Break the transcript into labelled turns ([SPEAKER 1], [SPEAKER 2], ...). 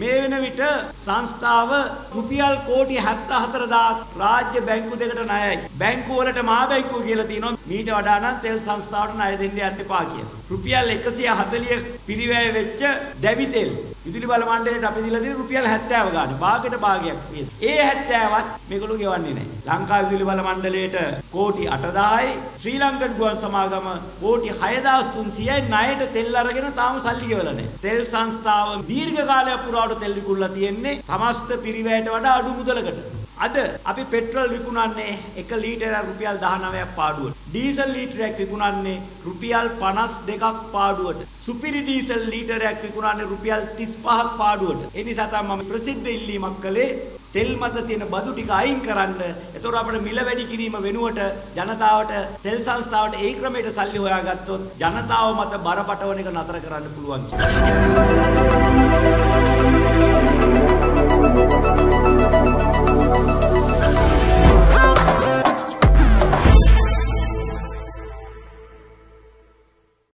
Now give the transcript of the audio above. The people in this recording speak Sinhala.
[SPEAKER 1] මේ වෙන විට සංස්ථාව රුපියල් කෝටි 74000 රාජ්‍ය බැංකු දෙකට ණයයි. බැංකු වලට මහා බැංකුව කියලා තියෙනවා මීට වඩා නම් තෙල් සංස්ථාවට ණය දෙන්න යන්න එපා කියලා. රුපියල් 140 පිරිවැය වෙච්ච දැවි තෙල් විදුලි බල මණ්ඩලයට අපි දීලා තියෙන රුපියල් 70 ගන්න. භාගයට භාගයක් මේ. ඒ 70වත් මේගොල්ලෝ ගෙවන්නේ නැහැ. ලංකා විදුලි බල මණ්ඩලයට කෝටි 8000යි ශ්‍රී ලංකන් ගුවන් සමාගම කෝටි 6300යි ණයට තෙල් අරගෙන තාම සල්ලි ගෙවලා නැහැ. තෙල් සංස්ථාව දීර්ඝ කාලයක් පුරාවට තෙල් විකුණලා තියෙන්නේ සමස්ත පිරිවැයට වඩා අඩු මුදලකට. අද අපි පෙට්‍රල් විකුණන්නේ 1 ලීටරයක් රුපියල් 19ක් පාඩුවට. ඩීසල් ලීටරයක් විකුණන්නේ රුපියල් 52ක් පාඩුවට. සුපිරි ඩීසල් ලීටරයක් විකුණන්නේ රුපියල් 35ක් පාඩුවට. ඒ නිසා තමයි මම ප්‍රසිද්ධ ඉල්ලීමක් කළේ තෙල් මත තියෙන බදු ටික අයින් කරන්න. එතකොට අපිට මිල වැඩි කිරීම වෙනුවට ජනතාවට තෙල් සංස්ථාවට ඒ ක්‍රමයට සල්ලි හොයාගත්තොත් ජනතාව මත බර පටවන එක නතර කරන්න පුළුවන් කියලා.